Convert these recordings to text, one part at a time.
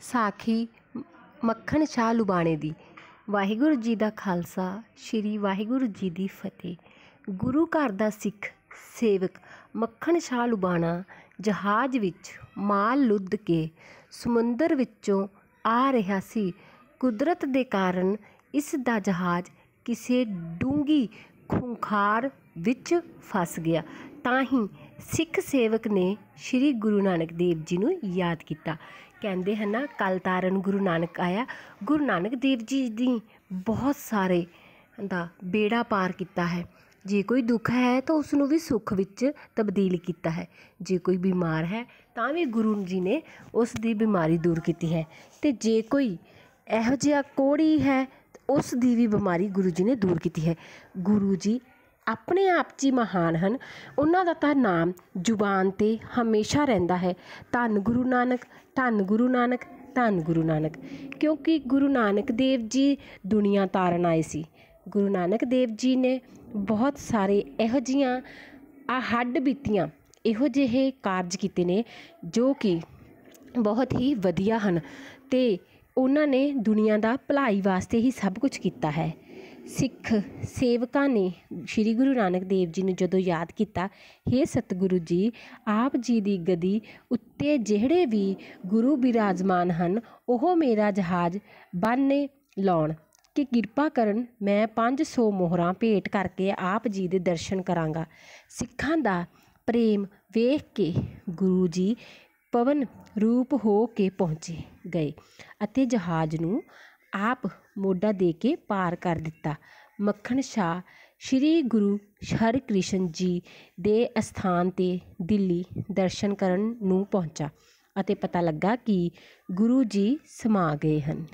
ਸਾਖੀ ਮੱਖਣ ਸ਼ਾਹ ਲੁਬਾਣੇ ਦੀ। ਵਾਹਿਗੁਰੂ ਜੀ ਦਾ ਖਾਲਸਾ, ਸ੍ਰੀ ਵਾਹਿਗੁਰੂ ਜੀ ਦੀ ਫਤਿਹ। ਗੁਰੂ ਘਰ ਦਾ ਸਿੱਖ ਸੇਵਕ ਮੱਖਣ ਸ਼ਾਹ ਲੁਬਾਣਾ ਜਹਾਜ਼ ਵਿੱਚ ਮਾਲ ਲੁੱਦ ਕੇ ਸਮੁੰਦਰ ਵਿੱਚੋਂ ਆ ਰਿਹਾ ਸੀ। ਕੁਦਰਤ ਦੇ ਕਾਰਨ ਇਸ ਦਾ ਜਹਾਜ਼ ਕਿਸੇ ਡੂੰਗੀ ਖੁੰਖਾਰ ਵਿੱਚ ਫਸ ਗਿਆ। ਤਾਂ ਹੀ ਸਿੱਖ ਸੇਵਕ ਨੇ ਸ੍ਰੀ ਗੁਰੂ ਨਾਨਕ ਦੇਵ ਜੀ ਨੂੰ ਯਾਦ ਕੀਤਾ। ਕਹਿੰਦੇ ਹਨ ਨਾ ਕਲ ਤਾਰਨ ਗੁਰੂ ਨਾਨਕ ਆਇਆ। ਗੁਰੂ ਨਾਨਕ ਦੇਵ ਜੀ ਦੀ ਬਹੁਤ ਸਾਰੇ ਦਾ ਬੇੜਾ ਪਾਰ ਕੀਤਾ ਹੈ। ਜੇ ਕੋਈ ਦੁੱਖ ਹੈ ਤਾਂ ਉਸ ਨੂੰ ਵੀ ਸੁੱਖ ਵਿੱਚ ਤਬਦੀਲ ਕੀਤਾ ਹੈ। ਜੇ ਕੋਈ ਬਿਮਾਰ ਹੈ ਤਾਂ ਵੀ ਗੁਰੂ ਜੀ ਨੇ ਉਸ ਦੀ ਬਿਮਾਰੀ ਦੂਰ ਕੀਤੀ ਹੈ। ਤੇ ਜੇ ਕੋਈ ਇਹੋ ਜਿਹਾ ਕੋੜੀ ਹੈ ਉਸ ਦੀ ਵੀ ਬਿਮਾਰੀ ਗੁਰੂ ਜੀ ਨੇ ਦੂਰ ਕੀਤੀ ਹੈ। ਗੁਰੂ ਜੀ ਆਪਣੇ ਆਪ 'ਚ ਹੀ ਮਹਾਨ ਹਨ। ਉਹਨਾਂ ਦਾ ਤਾਂ ਨਾਮ ਜ਼ੁਬਾਨ 'ਤੇ ਹਮੇਸ਼ਾ ਰਹਿੰਦਾ ਹੈ। ਧੰਨ ਗੁਰੂ ਨਾਨਕ, ਧੰਨ ਗੁਰੂ ਨਾਨਕ, ਧੰਨ ਗੁਰੂ ਨਾਨਕ। ਕਿਉਂਕਿ ਗੁਰੂ ਨਾਨਕ ਦੇਵ ਜੀ ਦੁਨੀਆ ਤਾਰਨ ਆਏ ਸੀ। ਗੁਰੂ ਨਾਨਕ ਦੇਵ ਜੀ ਨੇ ਬਹੁਤ ਸਾਰੇ ਇਹੋ ਜਿਹੀਆਂ ਆ ਹੱਡ ਬੀਤੀਆਂ, ਇਹੋ ਜਿਹੇ ਕਾਰਜ ਕੀਤੇ ਨੇ ਜੋ ਕਿ ਬਹੁਤ ਹੀ ਵਧੀਆ ਹਨ ਤੇ ਉਹਨਾਂ ਨੇ ਦੁਨੀਆ ਦਾ ਭਲਾਈ ਵਾਸਤੇ ਹੀ ਸਭ ਕੁਝ ਕੀਤਾ ਹੈ। ਸਿੱਖ ਸੇਵਕਾਂ ਨੇ ਸ੍ਰੀ ਗੁਰੂ ਨਾਨਕ ਦੇਵ ਜੀ ਨੂੰ ਜਦੋਂ ਯਾਦ ਕੀਤਾ, ਹੇ ਸਤਿਗੁਰੂ ਜੀ, ਆਪ ਜੀ ਦੀ ਗਦੀ ਉੱਤੇ ਜਿਹੜੇ ਵੀ ਗੁਰੂ ਬਿਰਾਜਮਾਨ ਹਨ, ਉਹ ਮੇਰਾ ਜਹਾਜ਼ ਬੰਨੇ ਲਾਉਣ। ਕਿ ਕਿਰਪਾ ਕਰਨ ਮੈਂ 500 ਮੋਹਰਾਂ ਭੇਟ ਕਰਕੇ ਆਪ ਜੀ ਦੇ ਦਰਸ਼ਨ ਕਰਾਂਗਾ। ਸਿੱਖਾਂ ਦਾ ਪ੍ਰੇਮ ਵੇਖ ਕੇ ਗੁਰੂ ਜੀ ਪਵਨ ਰੂਪ ਹੋ ਕੇ ਪਹੁੰਚੇ ਗਏ ਅਤੇ ਜਹਾਜ਼ ਨੂੰ ਆਪ ਮੋਢਾ ਦੇ ਕੇ ਪਾਰ ਕਰ ਦਿੱਤਾ। ਮੱਖਣ ਸ਼ਾਹ ਸ੍ਰੀ ਗੁਰੂ ਹਰਿਕ੍ਰਿਸ਼ਨ ਜੀ ਦੇ ਅਸਥਾਨ 'ਤੇ ਦਿੱਲੀ ਦਰਸ਼ਨ ਕਰਨ ਨੂੰ ਪਹੁੰਚਾ ਅਤੇ ਪਤਾ ਲੱਗਾ ਕਿ ਗੁਰੂ ਜੀ ਸਮਾ ਗਏ ਹਨ।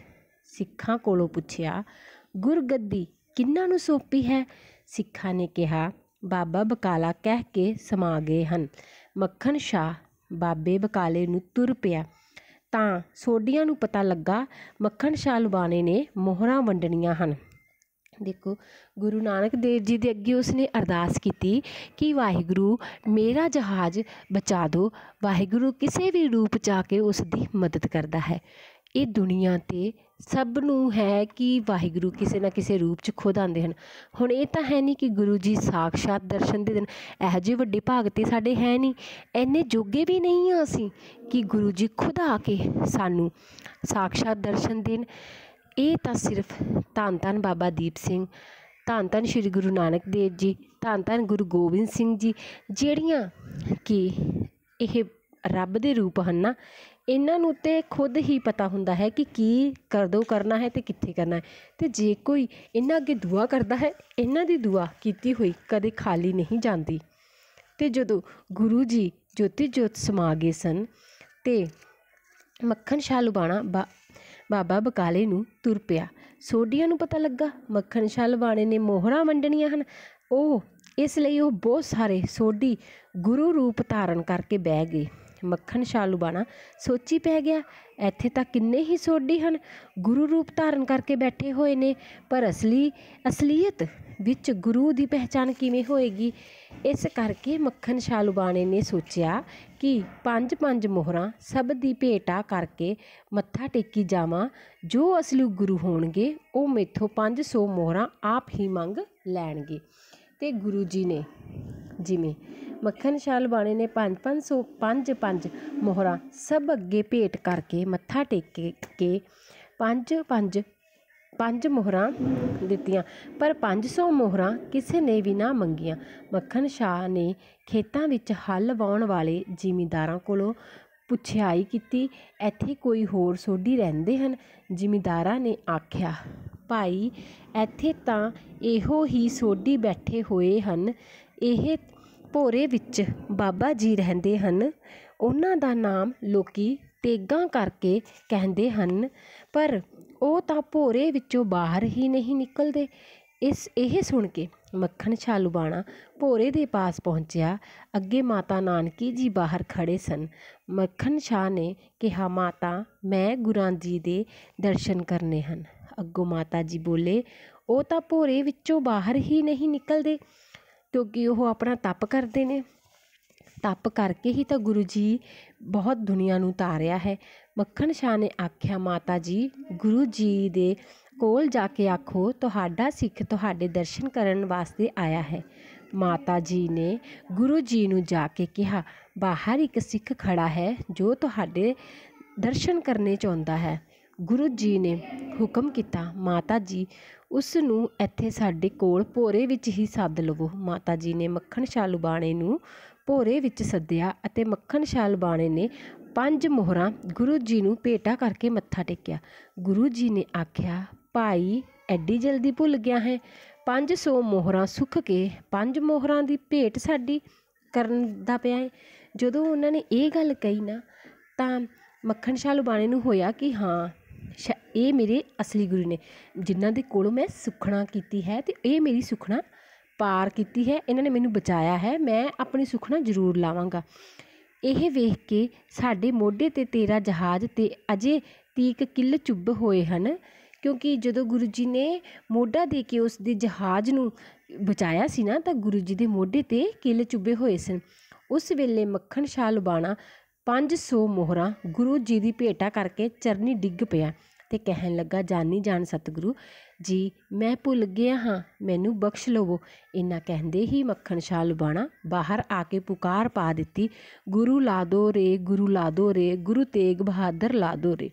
ਸਿੱਖਾਂ ਕੋਲੋਂ ਪੁੱਛਿਆ ਗੁਰਗੱਦੀ ਕਿਹਨਾਂ ਨੂੰ ਸੌਂਪੀ ਹੈ? ਸਿੱਖਾਂ ਨੇ ਕਿਹਾ, ਬਾਬਾ ਬਕਾਲਾ ਕਹਿ ਕੇ ਸਮਾ ਗਏ ਹਨ। ਮੱਖਣ ਸ਼ਾਹ ਬਾਬੇ ਬਕਾਲੇ ਨੂੰ ਤੁਰ ਪਿਆ। ਤਾਂ ਸੋਢੀਆਂ ਨੂੰ ਪਤਾ ਲੱਗਾ ਮੱਖਣ ਸ਼ਾਹ ਲੁਬਾਣੇ ਨੇ ਮੋਹਰਾਂ ਵੰਡਣੀਆਂ ਹਨ। ਦੇਖੋ, ਗੁਰੂ ਨਾਨਕ ਦੇਵ ਜੀ ਦੇ ਅੱਗੇ ਉਸਨੇ ਅਰਦਾਸ ਕੀਤੀ ਕਿ ਵਾਹਿਗੁਰੂ, ਮੇਰਾ ਜਹਾਜ਼ ਬਚਾ ਦਿਓ, ਵਾਹਿਗੁਰੂ ਕਿਸੇ ਵੀ ਰੂਪ 'ਚ ਆ ਕੇ ਉਸ ਦੀ ਮਦਦ ਕਰਦਾ ਹੈ। ਇਹ ਦੁਨੀਆ 'ਤੇ ਸਭ ਨੂੰ ਹੈ ਕਿ ਵਾਹਿਗੁਰੂ ਕਿਸੇ ਨਾ ਕਿਸੇ ਰੂਪ 'ਚ ਖੁਦ ਆਉਂਦੇ ਹਨ। ਹੁਣ ਇਹ ਤਾਂ ਹੈ ਨਹੀਂ ਕਿ ਗੁਰੂ ਜੀ ਸਾਕਸ਼ਾਤ ਦਰਸ਼ਨ ਦੇ ਦੇਣ ਇਹੋ ਜਿਹੇ ਵੱਡੇ ਭਾਗ ਤੇ ਸਾਡੇ ਹੈ ਨਹੀਂ। ਇੰਨੇ ਜੋਗੇ ਵੀ ਨਹੀਂ ਹਾਂ ਅਸੀਂ ਕਿ ਗੁਰੂ ਜੀ ਖੁਦ ਆ ਕੇ ਸਾਨੂੰ ਸਾਕਸ਼ਾਤ ਦਰਸ਼ਨ ਦੇਣ। ਇਹ ਤਾਂ ਸਿਰਫ ਧੰਨ ਧੰਨ ਬਾਬਾ ਦੀਪ ਸਿੰਘ, ਧੰਨ ਧੰਨ ਸ਼੍ਰੀ ਗੁਰੂ ਨਾਨਕ ਦੇਵ ਜੀ, ਧੰਨ ਧੰਨ ਗੁਰੂ ਗੋਬਿੰਦ ਸਿੰਘ ਜੀ, ਜਿਹੜੀਆਂ ਕਿ ਇਹ ਰੱਬ ਦੇ ਰੂਪ ਹਨ ਨਾ, ਇਹਨਾਂ ਨੂੰ ਤਾਂ ਖੁਦ ਹੀ ਪਤਾ ਹੁੰਦਾ ਹੈ ਕਿ ਕੀ ਕਦੋਂ ਕਰਨਾ ਹੈ ਅਤੇ ਕਿੱਥੇ ਕਰਨਾ ਹੈ। ਅਤੇ ਜੇ ਕੋਈ ਇਹਨਾਂ ਅੱਗੇ ਦੁਆ ਕਰਦਾ ਹੈ, ਇਹਨਾਂ ਦੀ ਦੁਆ ਕੀਤੀ ਹੋਈ ਕਦੇ ਖਾਲੀ ਨਹੀਂ ਜਾਂਦੀ। ਅਤੇ ਜਦੋਂ ਗੁਰੂ ਜੀ ਜੋਤੀ ਜੋਤ ਸਮਾ ਗਏ ਸਨ ਤੇ ਮੱਖਣ ਸ਼ਾਹ ਲੁਬਾਣਾ ਬਾ, ਬਾਬਾ ਬਕਾਲੇ ਨੂੰ ਤੁਰ ਪਿਆ। ਸੋਢੀਆਂ ਨੂੰ ਪਤਾ ਲੱਗਾ, ਮੱਖਣ ਸ਼ਾਹ ਲੁਬਾਣੇ ਨੇ ਮੋਹਰਾਂ ਵੰਡਣੀਆਂ ਹਨ। ਉਹ, ਇਸ ਲਈ ਉਹ ਬਹੁਤ ਸਾਰੇ ਸੋਢੀ ਗੁਰੂ ਰੂਪ ਧਾਰਨ ਕਰਕੇ ਬਹਿ ਗਏ। ਮੱਖਣ ਸ਼ਾਹ ਲੁਬਾਣਾ ਸੋਚੀ ਪੈ ਗਿਆ, ਇੱਥੇ ਤਾਂ ਕਿੰਨੇ ਹੀ ਸੋਡੀ ਹਨ। ਗੁਰੂ ਰੂਪ ਧਾਰਨ ਕਰਕੇ ਬੈਠੇ ਹੋਏ ਨੇ, ਪਰ ਅਸਲੀ, ਅਸਲੀਅਤ ਵਿੱਚ ਗੁਰੂ ਦੀ ਪਹਿਚਾਣ ਕਿਵੇਂ ਹੋਏਗੀ? ਇਸ ਕਰਕੇ ਮੱਖਣ ਸ਼ਾਹ ਲੁਬਾਣੇ ਨੇ ਸੋਚਿਆ ਕਿ ਪੰਜ ਪੰਜ ਮੋਹਰਾਂ ਸਭ ਦੀ ਭੇਟਾ ਕਰਕੇ ਮੱਥਾ ਟੇਕੀ ਜਾਵਾਂ। ਜੋ ਅਸਲੀ ਗੁਰੂ ਹੋਣਗੇ, ਉਹ ਮੇਥੋਂ 500 ਮੋਹਰਾਂ ਆਪ ਹੀ ਮੰਗ ਲੈਣਗੇ। ਅਤੇ ਗੁਰੂ ਜੀ ਨੇ ਜਿਵੇਂ ਮੱਖਣ ਸ਼ਾਹ ਲੁਬਾਣੇ ਨੇ 5-500 ਪੰਜ-ਪੰਜ ਮੋਹਰਾਂ ਸਭ ਅੱਗੇ ਭੇਟ ਕਰਕੇ ਮੱਥਾ ਟੇਕ ਕੇ ਪੰਜ-ਪੰਜ ਪੰਜ ਮੋਹਰਾਂ ਦਿੱਤੀਆਂ, ਪਰ ਪੰਜ ਸੌ ਮੋਹਰਾਂ ਕਿਸੇ ਨੇ ਵੀ ਨਾ ਮੰਗੀਆਂ। ਮੱਖਣ ਸ਼ਾਹ ਨੇ ਖੇਤਾਂ ਵਿੱਚ ਹੱਲ ਵਾਉਣ ਵਾਲੇ ਜ਼ਿਮੀਂਦਾਰਾਂ ਕੋਲੋਂ ਪੁੱਛਿਆਈ ਕੀਤੀ, ਇੱਥੇ ਕੋਈ ਹੋਰ ਸੋਢੀ ਰਹਿੰਦੇ ਹਨ? ਜ਼ਿਮੀਂਦਾਰਾਂ ਨੇ ਆਖਿਆ ਭਾਈ, ਇੱਥੇ ਤਾਂ ਇਹੋ ਹੀ ਸੋਢੀ ਬੈਠੇ ਹੋਏ ਹਨ। ਇਹ ਭੋਰੇ ਵਿੱਚ ਬਾਬਾ ਜੀ ਰਹਿੰਦੇ ਹਨ। ਉਹਨਾਂ ਦਾ ਨਾਮ ਲੋਕ ਤੇਗਾ ਕਰਕੇ ਕਹਿੰਦੇ ਹਨ, ਪਰ ਉਹ ਤਾਂ ਭੋਰੇ ਵਿੱਚੋਂ ਬਾਹਰ ਹੀ ਨਹੀਂ ਨਿਕਲਦੇ। ਇਸ, ਇਹ ਸੁਣ ਕੇ ਮੱਖਣ ਸ਼ਾਹ ਲੁਬਾਣਾ ਭੋਰੇ ਦੇ ਪਾਸ ਪਹੁੰਚਿਆ। ਅੱਗੇ ਮਾਤਾ ਨਾਨਕੀ ਜੀ ਬਾਹਰ ਖੜ੍ਹੇ ਸਨ। ਮੱਖਣ ਸ਼ਾਹ ਨੇ ਕਿਹਾ, ਮਾਤਾ, ਮੈਂ ਗੁਰਾਂ ਜੀ ਦੇ ਦਰਸ਼ਨ ਕਰਨੇ ਹਨ। ਅੱਗੋਂ ਮਾਤਾ ਜੀ ਬੋਲੇ, ਉਹ ਤਾਂ ਭੋਰੇ ਵਿੱਚੋਂ ਬਾਹਰ ਹੀ ਨਹੀਂ ਨਿਕਲਦੇ। ਕਿਉਂਕਿ ਉਹ ਆਪਣਾ ਤਪ ਕਰਦੇ ਨੇ। ਤਪ ਕਰਕੇ ਹੀ ਤਾਂ ਗੁਰੂ ਜੀ ਬਹੁਤ ਦੁਨੀਆ ਨੂੰ ਤਾਰਿਆ ਹੈ। ਮੱਖਣ ਸ਼ਾਹ ਨੇ ਆਖਿਆ, ਮਾਤਾ ਜੀ, ਗੁਰੂ ਜੀ ਦੇ ਕੋਲ ਜਾ ਕੇ ਆਖੋ, ਤੁਹਾਡਾ ਸਿੱਖ ਤੁਹਾਡੇ ਦਰਸ਼ਨ ਕਰਨ ਵਾਸਤੇ ਆਇਆ ਹੈ। ਮਾਤਾ ਜੀ ਨੇ ਗੁਰੂ ਜੀ ਨੂੰ ਜਾ ਕੇ ਕਿਹਾ, ਬਾਹਰ ਇੱਕ ਸਿੱਖ ਖੜਾ ਹੈ ਜੋ ਤੁਹਾਡੇ ਦਰਸ਼ਨ ਕਰਨੇ ਚਾਹੁੰਦਾ ਹੈ। ਗੁਰੂ ਜੀ ਨੇ ਹੁਕਮ ਕੀਤਾ, ਮਾਤਾ ਜੀ, ਉਸ ਨੂੰ ਇੱਥੇ ਸਾਡੇ ਕੋਲ ਭੋਰੇ ਵਿੱਚ ਹੀ ਸੱਦ ਲਵੋ। ਮਾਤਾ ਜੀ ਨੇ ਮੱਖਣ ਸ਼ਾਹ ਲੁਬਾਣੇ ਨੂੰ ਭੋਰੇ ਵਿੱਚ ਸੱਦਿਆ ਅਤੇ ਮੱਖਣ ਸ਼ਾਹ ਲੁਬਾਣੇ ਨੇ ਪੰਜ ਮੋਹਰਾਂ ਗੁਰੂ ਜੀ ਨੂੰ ਭੇਟਾ ਕਰਕੇ ਮੱਥਾ ਟੇਕਿਆ। ਗੁਰੂ ਜੀ ਨੇ ਆਖਿਆ, ਭਾਈ, ਐਡੀ ਜਲਦੀ ਭੁੱਲ ਗਿਆ ਹੈ। 500 ਮੋਹਰਾਂ ਸੁੱਖ ਕੇ ਪੰਜ ਮੋਹਰਾਂ ਦੀ ਭੇਟ ਸਾਡੀ ਕਰਨ ਦਾ ਪਿਆ ਹੈ ਜਦੋਂ ਉਹਨਾਂ ਨੇ ਇਹ ਗੱਲ ਕਹੀ ਨਾ, ਤਾਂ ਮੱਖਣ ਸ਼ਾਹ ਲੁਬਾਣੇ ਨੂੰ ਹੋਇਆ ਕਿ ਹਾਂ ਸ਼, ਇਹ ਮੇਰੇ ਅਸਲੀ ਗੁਰੂ ਨੇ, ਜਿਨ੍ਹਾਂ ਦੇ ਕੋਲੋਂ ਮੈਂ ਸੁੱਖਣਾ ਕੀਤੀ ਹੈ ਅਤੇ ਇਹ ਮੇਰੀ ਸੁੱਖਣਾ ਪਾਰ ਕੀਤੀ ਹੈ, ਇਹਨਾਂ ਨੇ ਮੈਨੂੰ ਬਚਾਇਆ ਹੈ, ਮੈਂ ਆਪਣੀ ਸੁੱਖਣਾ ਜ਼ਰੂਰ ਲਾਵਾਂਗਾ। ਇਹ ਵੇਖ ਕੇ ਸਾਡੇ ਮੋਢੇ ਤੇ ਤੇਰਾ ਜਹਾਜ਼ ਤੇ ਅਜੇ ਤੀਕ ਕਿੱਲ ਚੁੱਭ ਹੋਏ ਹਨ, ਕਿਉਂਕਿ ਜਦੋਂ ਗੁਰੂ ਜੀ ਨੇ ਮੋਢਾ ਦੇ ਕੇ ਉਸ ਦੇ ਜਹਾਜ਼ ਨੂੰ ਬਚਾਇਆ ਸੀ ਨਾ, ਤਾਂ ਗੁਰੂ ਜੀ ਦੇ ਮੋਢੇ ਤੇ ਕਿੱਲ ਚੁੱਭੇ ਹੋਏ ਸਨ। ਉਸ ਵੇਲੇ ਮੱਖਣ ਸ਼ਾਹ ਲੁਬਾਣਾ ਪੰਜ ਸੌ ਮੋਹਰਾਂ ਗੁਰੂ ਜੀ ਦੀ ਭੇਟਾ ਕਰਕੇ ਚਰਨੀ ਡਿੱਗ ਪਿਆ ਅਤੇ ਕਹਿਣ ਲੱਗਾ, ਜਾਨੀ ਜਾਨ ਸਤਿਗੁਰੂ, ਜੀ, ਮੈਂ ਭੁੱਲ ਗਿਆ ਹਾਂ, ਮੈਨੂੰ ਬਖਸ਼ ਲਵੋ। ਇੰਨਾ ਕਹਿੰਦੇ ਹੀ ਮੱਖਣ ਸ਼ਾਹ ਲੁਬਾਣਾ ਬਾਹਰ ਆ ਕੇ ਪੁਕਾਰ ਪਾ ਦਿੱਤੀ। ਗੁਰੂ ਲਾ ਦੋ ਰੇ, ਗੁਰੂ ਲਾ ਦੋ ਰੇ, ਗੁਰੂ ਤੇਗ ਬਹਾਦਰ ਲਾ ਦੋ ਰੇ।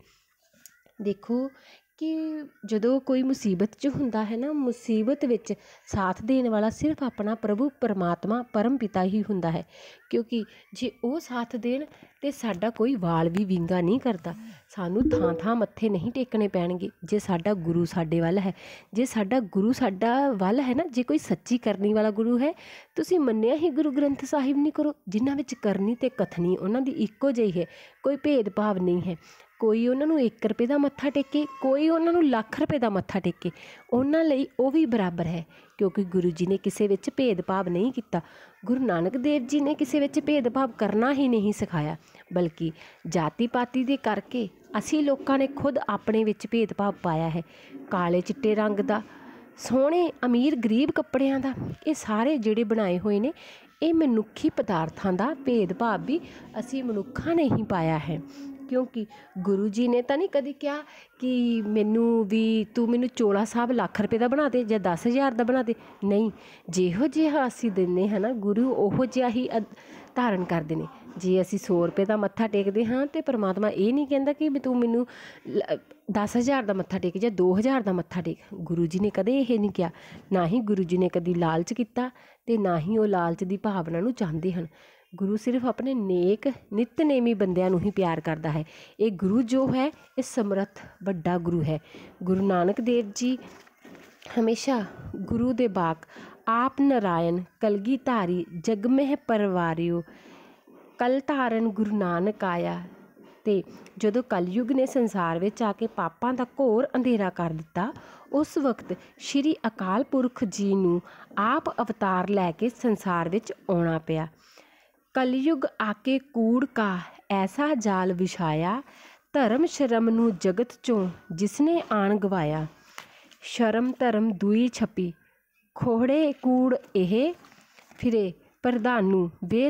ਦੇਖੋ ਕਿ ਜਦੋਂ ਕੋਈ ਮੁਸੀਬਤ 'ਚ ਹੁੰਦਾ ਹੈ ਨਾ, ਮੁਸੀਬਤ ਵਿੱਚ ਸਾਥ ਦੇਣ ਵਾਲਾ ਸਿਰਫ ਆਪਣਾ ਪ੍ਰਭੂ ਪਰਮਾਤਮਾ, ਪਰਮ ਪਿਤਾ ਹੀ ਹੁੰਦਾ ਹੈ। ਕਿਉਂਕਿ ਜੇ ਉਹ ਸਾਥ ਦੇਣ ਤਾਂ ਸਾਡਾ ਕੋਈ ਵਾਲ ਵੀ ਵਿੰਗਾ ਨਹੀਂ ਕਰਦਾ। ਸਾਨੂੰ ਥਾਂ ਥਾਂ ਮੱਥੇ ਨਹੀਂ ਟੇਕਣੇ ਪੈਣਗੇ। ਜੇ ਸਾਡਾ ਗੁਰੂ ਸਾਡੇ ਵੱਲ ਹੈ, ਜੇ ਸਾਡਾ ਗੁਰੂ ਸਾਡਾ ਵੱਲ ਹੈ ਨਾ, ਜੇ ਕੋਈ ਸੱਚੀ ਕਰਨੀ ਵਾਲਾ ਗੁਰੂ ਹੈ, ਤੁਸੀਂ ਮੰਨਿਆ ਹੀ ਗੁਰੂ ਗ੍ਰੰਥ ਸਾਹਿਬ ਨਹੀਂ ਕਰੋ। ਜਿਨ੍ਹਾਂ ਵਿੱਚ ਕਰਨੀ ਤੇ ਕਥਨੀ, ਉਹਨਾਂ ਦੀ ਇੱਕੋ ਜਿਹੀ ਹੈ, ਕੋਈ ਭੇਦਭਾਵ ਨਹੀਂ ਹੈ। ਕੋਈ ਉਹਨਾਂ ਨੂੰ 1 ਰੁਪਏ ਦਾ ਮੱਥਾ ਟੇਕੇ, ਕੋਈ ਉਹਨਾਂ ਨੂੰ ਲੱਖ ਰੁਪਏ ਦਾ ਮੱਥਾ ਟੇਕੇ, ਉਹਨਾਂ ਲਈ ਉਹ ਵੀ ਬਰਾਬਰ ਹੈ, ਕਿਉਂਕਿ ਗੁਰੂ ਜੀ ਨੇ ਕਿਸੇ ਵਿੱਚ ਭੇਦਭਾਵ ਨਹੀਂ ਕੀਤਾ। ਗੁਰੂ ਨਾਨਕ ਦੇਵ ਜੀ ਨੇ ਕਿਸੇ ਵਿੱਚ ਭੇਦਭਾਵ ਕਰਨਾ ਹੀ ਨਹੀਂ ਸਿਖਾਇਆ, ਬਲਕਿ ਜਾਤੀ ਪਾਤੀ ਦੇ ਕਰਕੇ ਅਸੀਂ ਲੋਕਾਂ ਨੇ ਖੁਦ ਆਪਣੇ ਵਿੱਚ ਭੇਦਭਾਵ ਪਾਇਆ ਹੈ। ਕਾਲੇ ਚਿੱਟੇ ਰੰਗ ਦਾ, ਸੋਹਣੇ ਅਮੀਰ ਗਰੀਬ ਕੱਪੜਿਆਂ ਦਾ, ਇਹ ਸਾਰੇ ਜਿਹੜੇ ਬਣਾਏ ਹੋਏ ਨੇ, ਇਹ ਮਨੁੱਖੀ ਪਦਾਰਥਾਂ ਦਾ ਭੇਦਭਾਵ ਵੀ ਅਸੀਂ ਮਨੁੱਖਾਂ ਨੇ ਹੀ ਪਾਇਆ ਹੈ। ਕਿਉਂਕਿ ਗੁਰੂ ਜੀ ਨੇ ਤਾਂ ਨਹੀਂ ਕਦੀ ਕਿਹਾ ਕਿ ਮੈਨੂੰ ਵੀ ਤੂੰ ਮੈਨੂੰ ਚੋਲਾ ਸਾਹਿਬ ਲੱਖ ਰੁਪਏ ਦਾ ਬਣਾ ਦੇ ਜਾਂ 10000 ਦਾ ਬਣਾ ਦੇ। ਨਹੀਂ, ਜਿਹੋ ਜਿਹਾ ਅਸੀਂ ਦਿੰਨੇ ਹਾਂ ਨਾ ਗੁਰੂ ਉਹੋ ਜਿਹਾ ਹੀ ਧਾਰਨ ਕਰਦੇ ਨੇ। ਜੇ ਅਸੀਂ 100 ਰੁਪਏ ਦਾ ਮੱਥਾ ਟੇਕਦੇ ਹਾਂ ਤੇ ਪ੍ਰਮਾਤਮਾ ਇਹ ਨਹੀਂ ਕਹਿੰਦਾ ਕਿ ਵੀ ਤੂੰ ਮੈਨੂੰ 10000 ਦਾ ਮੱਥਾ ਟੇਕ ਜਾਂ 2000 ਦਾ ਮੱਥਾ ਟੇਕ। ਗੁਰੂ ਜੀ ਨੇ ਕਦੇ ਇਹ ਨਹੀਂ ਕਿਹਾ। ਨਾ ਹੀ ਗੁਰੂ ਜੀ ਨੇ ਕਦੀ ਲਾਲਚ ਕੀਤਾ ਤੇ ਨਾ ਹੀ ਉਹ ਲਾਲਚ ਦੀ ਭਾਵਨਾ ਨੂੰ ਚਾਹੁੰਦੇ ਹਨ। ਗੁਰੂ ਸਿਰਫ ਆਪਣੇ ਨੇਕ, ਨਿਤਨੇਮੀ ਬੰਦਿਆਂ ਨੂੰ ਹੀ ਪਿਆਰ ਕਰਦਾ ਹੈ। ਇਹ ਗੁਰੂ ਜੋ ਹੈ, ਇਹ ਸਮਰੱਥ ਵੱਡਾ ਗੁਰੂ ਹੈ। ਗੁਰੂ ਨਾਨਕ ਦੇਵ ਜੀ ਹਮੇਸ਼ਾ ਗੁਰੂ ਦੇ ਬਾਕ, ਆਪ ਨਰਾਇਣ ਕਲਗੀ ਧਾਰੀ ਜਗ ਮਹਿ ਪਰਵਾਰਿਓ, ਕਲ ਧਾਰਨ ਗੁਰੂ ਨਾਨਕ ਆਇਆ। ਤੇ ਜਦੋਂ ਕਲਯੁਗ ਨੇ ਸੰਸਾਰ ਵਿੱਚ ਆ ਕੇ ਪਾਪਾਂ ਦਾ ਘੋਰ ਅੰਧੇਰਾ ਕਰ ਦਿੱਤਾ, ਉਸ ਵਕਤ ਸ਼੍ਰੀ ਅਕਾਲ ਪੁਰਖ ਜੀ ਨੂੰ ਆਪ ਅਵਤਾਰ ਲੈ ਕੇ ਸੰਸਾਰ ਵਿੱਚ ਆਉਣਾ ਪਿਆ। ਕਲਯੁਗ ਆਕੇ ਕੂੜ ਕਾ ਐਸਾ ਜਾਲ ਵਿਛਾਇਆ, ਧਰਮ ਸ਼ਰਮ ਨੂੰ ਜਗਤ ਚੋਂ ਜਿਸਨੇ ਆਣ ਗਵਾਇਆ। ਸ਼ਰਮ ਧਰਮ ਦੂਈ ਛਪੀ, ਖੋੜੇ ਕੂੜ ਇਹ ਫਿਰੇ, ਪ੍ਰਧਾਨੂ ਵੇ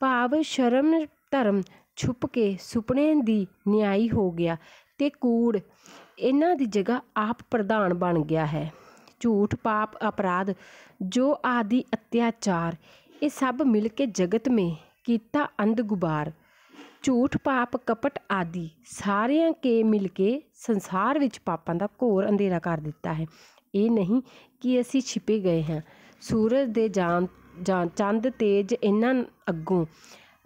ਭਾਵ ਸ਼ਰਮ ਧਰਮ ਛੁਪ ਕੇ ਸੁਪਨੇ ਦੀ ਨਿਆਈ ਹੋ ਗਿਆ ਤੇ ਕੂੜ ਇਹਨਾਂ ਦੀ ਜਗ੍ਹਾ ਆਪ ਪ੍ਰਧਾਨ ਬਣ ਗਿਆ ਹੈ। ਝੂਠ ਪਾਪ ਅਪਰਾਧ ਜੋ ਆਦਿ ਅਤਿਆਚਾਰ ਇਹ ਸਭ ਮਿਲ ਕੇ ਜਗਤ ਮੇ ਕੀਤਾ ਅੰਧ ਗੁਬਾਰ, ਝੂਠ ਪਾਪ ਕਪਟ ਆਦਿ, ਸਾਰਿਆਂ ਕੇ ਮਿਲ ਕੇ ਸੰਸਾਰ ਵਿੱਚ ਪਾਪਾਂ ਦਾ ਘੋਰ ਅੰਧੇਰਾ ਕਰ ਦਿੱਤਾ ਹੈ। ਇਹ ਨਹੀਂ ਕਿ ਅਸੀਂ ਛਿਪੇ ਗਏ ਹਾਂ। ਸੂਰਜ ਦੇ ਜਾਣ ਜਾਂ ਚੰਦ, ਤੇਜ ਇਹਨਾਂ ਅੱਗੋਂ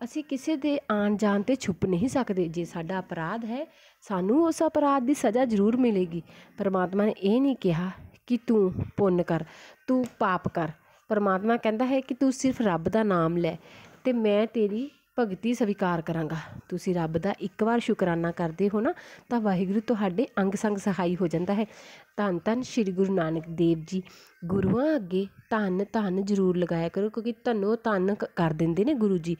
ਅਸੀਂ ਕਿਸੇ ਦੇ ਆਣ ਜਾਣ ਤੇ ਛੁਪ ਨਹੀਂ ਸਕਦੇ। ਜੇ ਸਾਡਾ ਅਪਰਾਧ ਹੈ, ਸਾਨੂੰ ਉਸ ਅਪਰਾਧ ਦੀ ਸਜ਼ਾ ਜ਼ਰੂਰ ਮਿਲੇਗੀ। ਪਰਮਾਤਮਾ ਨੇ ਇਹ ਨਹੀਂ ਕਿਹਾ ਕਿ ਤੂੰ ਪੁੰਨ ਕਰ, ਤੂੰ ਪਾਪ ਕਰ। ਪਰਮਾਤਮਾ ਕਹਿੰਦਾ ਹੈ ਕਿ ਤੂੰ ਸਿਰਫ ਰੱਬ ਦਾ ਨਾਮ ਲੈ ਤੇ ਮੈਂ ਤੇਰੀ ਭਗਤੀ ਸਵੀਕਾਰ ਕਰਾਂਗਾ। ਤੁਸੀਂ ਰੱਬ ਦਾ ਇੱਕ ਵਾਰ ਸ਼ੁਕਰਾਨਾ ਕਰਦੇ ਹੋ ਨਾ, ਤਾਂ ਵਾਹਿਗੁਰੂ ਤੁਹਾਡੇ ਅੰਗ ਸੰਗ ਸਹਾਈ ਹੋ ਜਾਂਦਾ ਹੈ। ਧੰਨ ਧੰਨ ਸ੍ਰੀ ਗੁਰੂ ਨਾਨਕ ਦੇਵ ਜੀ। ਗੁਰੂਆਂ ਅੱਗੇ ਧੰਨ ਧੰਨ ਜ਼ਰੂਰ ਲਗਾਇਆ ਕਰੋ, ਕਿਉਂਕਿ ਧੰਨੋ ਧੰਨ ਕਰ ਦਿੰਦੇ ਨੇ ਗੁਰੂ ਜੀ।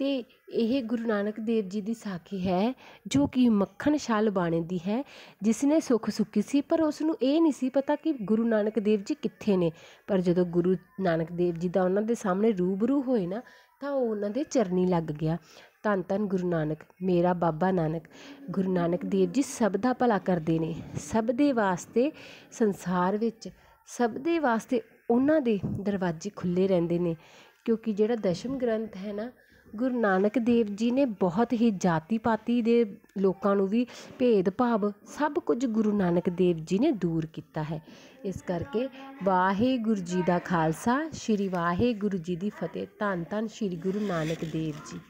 ਅਤੇ ਇਹ ਗੁਰੂ ਨਾਨਕ ਦੇਵ ਜੀ ਦੀ ਸਾਖੀ ਹੈ, ਜੋ ਕਿ ਮੱਖਣ ਛਾਲ ਬਾਣੇ ਦੀ ਹੈ ਜਿਸ ਨੇ ਸੁੱਖ ਸੁੱਕੀ ਸੀ, ਪਰ ਉਸ ਨੂੰ ਇਹ ਨਹੀਂ ਸੀ ਪਤਾ ਕਿ ਗੁਰੂ ਨਾਨਕ ਦੇਵ ਜੀ ਕਿੱਥੇ ਨੇ। ਪਰ ਜਦੋਂ ਗੁਰੂ ਨਾਨਕ ਦੇਵ ਜੀ ਦਾ ਉਹਨਾਂ ਦੇ ਸਾਹਮਣੇ ਰੂਬਰੂ ਹੋਏ ਨਾ, ਤਾਂ ਉਹ ਉਹਨਾਂ ਦੇ ਚਰਨੀ ਲੱਗ ਗਿਆ। ਧੰਨ ਧੰਨ ਗੁਰੂ ਨਾਨਕ, ਮੇਰਾ ਬਾਬਾ ਨਾਨਕ, ਗੁਰੂ ਨਾਨਕ ਦੇਵ ਜੀ ਸਭ ਦਾ ਭਲਾ ਕਰਦੇ ਨੇ। ਸਭ ਦੇ ਵਾਸਤੇ ਸੰਸਾਰ ਵਿੱਚ, ਸਭ ਦੇ ਵਾਸਤੇ ਉਹਨਾਂ ਦੇ ਦਰਵਾਜ਼ੇ ਖੁੱਲ੍ਹੇ ਰਹਿੰਦੇ ਨੇ, ਕਿਉਂਕਿ ਜਿਹੜਾ ਦਸ਼ਮ ਗ੍ਰੰਥ ਹੈ ਨਾ ਗੁਰੂ ਨਾਨਕ ਦੇਵ ਜੀ ਨੇ ਬਹੁਤ ਹੀ ਜਾਤੀ ਪਾਤੀ ਦੇ ਲੋਕਾਂ ਨੂੰ ਵੀ ਭੇਦਭਾਵ ਸਭ ਕੁਝ ਗੁਰੂ ਨਾਨਕ ਦੇਵ ਜੀ ਨੇ ਦੂਰ ਕੀਤਾ ਹੈ। ਇਸ ਕਰਕੇ ਵਾਹਿਗੁਰੂ ਜੀ ਦਾ ਖਾਲਸਾ, ਸ੍ਰੀ ਵਾਹਿਗੁਰੂ ਜੀ ਦੀ ਫਤਿਹ। ਧੰਨ ਧੰਨ ਸ੍ਰੀ ਗੁਰੂ ਨਾਨਕ ਦੇਵ ਜੀ।